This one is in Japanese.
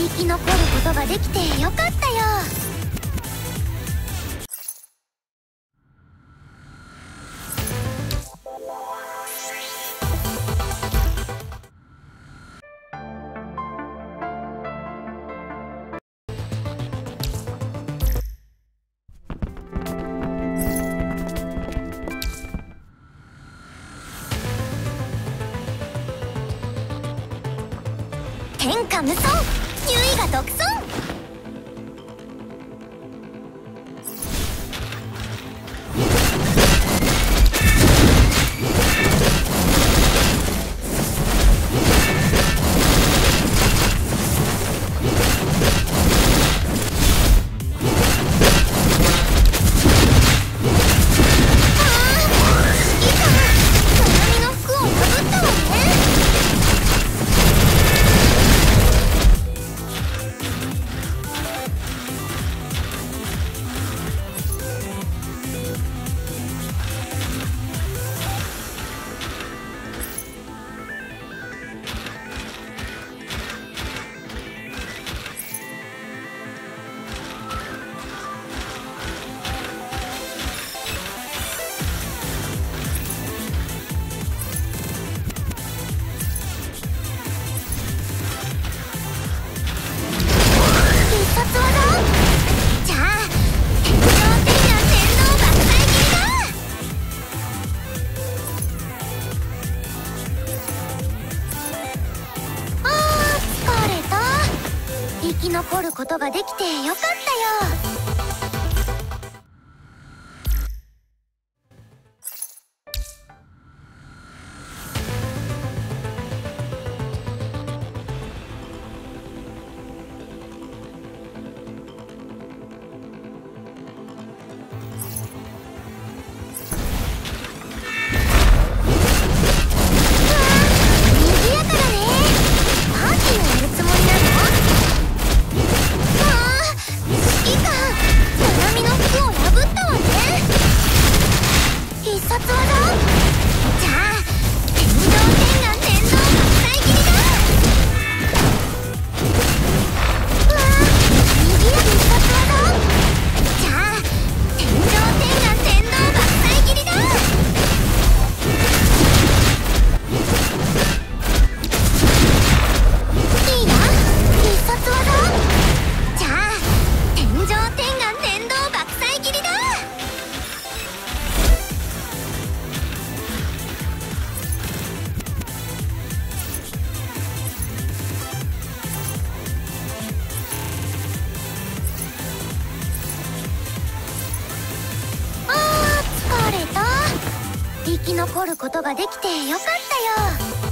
生き残ることができてよかったよ。天下無双。優位が独尊。ことができてよかったよ。ぞ。生き残ることができてよかったよ。